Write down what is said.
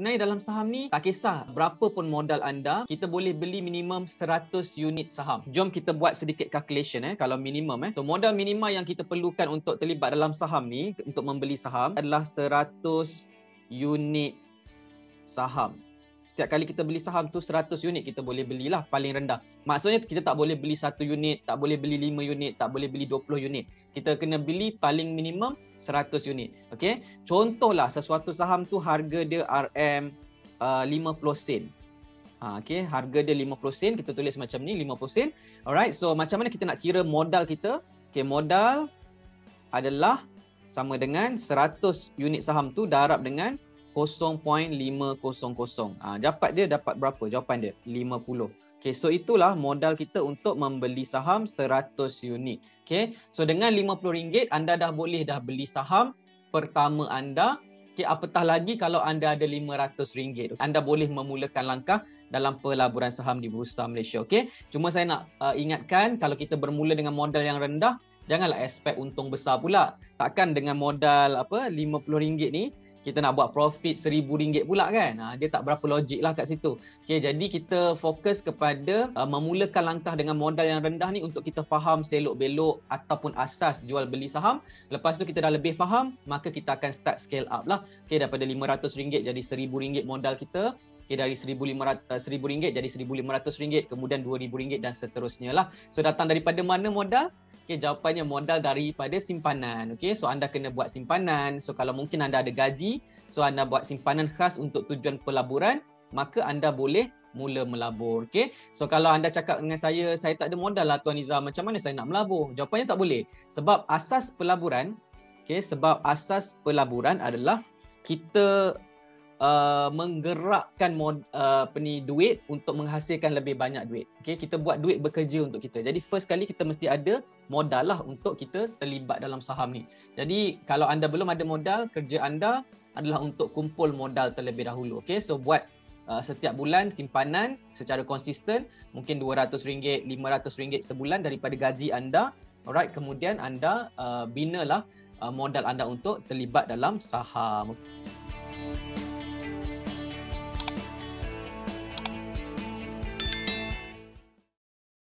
Sebenarnya dalam saham ni tak kisah berapa pun modal anda, kita boleh beli minimum 100 unit saham. Jom kita buat sedikit calculation eh kalau minimum eh. So modal minima yang kita perlukan untuk terlibat dalam saham ni untuk membeli saham adalah 100 unit saham setiap kali kita beli saham tu 100 unit kita boleh belilah paling rendah. Maksudnya kita tak boleh beli 1 unit, tak boleh beli 5 unit, tak boleh beli 20 unit. Kita kena beli paling minimum 100 unit. Okey. Contohlah sesuatu saham tu harga dia RM uh, 50 sen. Ha, okay, harga dia 50 sen, kita tulis macam ni 50 sen. Alright, so macam mana kita nak kira modal kita? Okay, modal adalah sama dengan 100 unit saham tu darab dengan 0.500. Ha, dapat dia dapat berapa? Jawapan dia 50. Okay, so itulah modal kita untuk membeli saham 100 unit. Okay, so dengan RM50 anda dah boleh dah beli saham pertama anda. Okay, apatah lagi kalau anda ada RM500. Anda boleh memulakan langkah dalam pelaburan saham di Bursa Malaysia. Okay, cuma saya nak uh, ingatkan kalau kita bermula dengan modal yang rendah, janganlah expect untung besar pula. Takkan dengan modal apa RM50 ni, kita nak buat profit seribu ringgit pula kan? Ha, dia tak berapa logik lah kat situ. Okay, jadi kita fokus kepada uh, memulakan langkah dengan modal yang rendah ni untuk kita faham selok belok ataupun asas jual beli saham. Lepas tu kita dah lebih faham maka kita akan start scale up lah. Okay, daripada RM500 jadi seribu ringgit modal kita. Okay, dari RM1,500 uh, jadi RM1,500, kemudian RM2,000 dan seterusnya lah. So datang daripada mana modal? Okay, jawapannya modal daripada simpanan. Okay, so anda kena buat simpanan. So kalau mungkin anda ada gaji, so anda buat simpanan khas untuk tujuan pelaburan, maka anda boleh mula melabur. Okay, so kalau anda cakap dengan saya, saya tak ada modal lah Tuan Izzah, macam mana saya nak melabur? Jawapannya tak boleh. Sebab asas pelaburan, okay, sebab asas pelaburan adalah kita uh, menggerakkan mod, uh, apa ni duit untuk menghasilkan lebih banyak duit. Okay, kita buat duit bekerja untuk kita. Jadi first kali kita mesti ada modal lah untuk kita terlibat dalam saham ni. Jadi kalau anda belum ada modal, kerja anda adalah untuk kumpul modal terlebih dahulu. Okay, so buat uh, setiap bulan simpanan secara konsisten, mungkin RM200, RM500 sebulan daripada gaji anda. Alright, kemudian anda uh, binalah uh, modal anda untuk terlibat dalam saham.